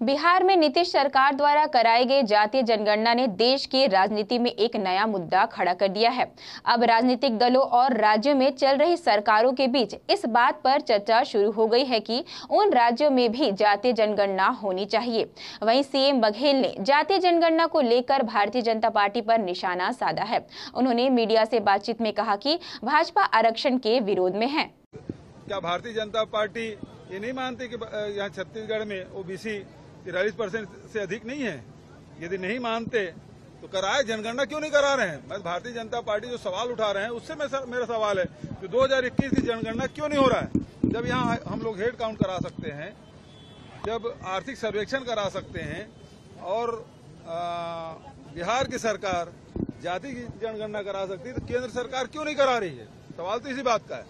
बिहार में नीतीश सरकार द्वारा कराई गई जातीय जनगणना ने देश की राजनीति में एक नया मुद्दा खड़ा कर दिया है। अब राजनीतिक दलों और राज्यों में चल रही सरकारों के बीच इस बात पर चर्चा शुरू हो गई है कि उन राज्यों में भी जातीय जनगणना होनी चाहिए। वहीं सीएम बघेल ने जातीय जनगणना को लेकर भारतीय जनता पार्टी पर निशाना साधा है। उन्होंने मीडिया से बातचीत में कहा कि भाजपा आरक्षण के विरोध में है। क्या भारतीय जनता पार्टी ये नहीं मानती कि यहाँ छत्तीसगढ़ में ओबीसी तिरालीस परसेंट से अधिक नहीं है। यदि नहीं मानते तो कराए, जनगणना क्यों नहीं करा रहे हैं? मैं भारतीय जनता पार्टी जो सवाल उठा रहे हैं, उससे मेरा सवाल है कि 2021 की जनगणना क्यों नहीं हो रहा है? जब यहाँ हम लोग हेड काउंट करा सकते हैं, जब आर्थिक सर्वेक्षण करा सकते हैं, और बिहार की सरकार जाति की जनगणना करा सकती है तो केंद्र सरकार क्यों नहीं करा रही है? सवाल तो इसी बात का है।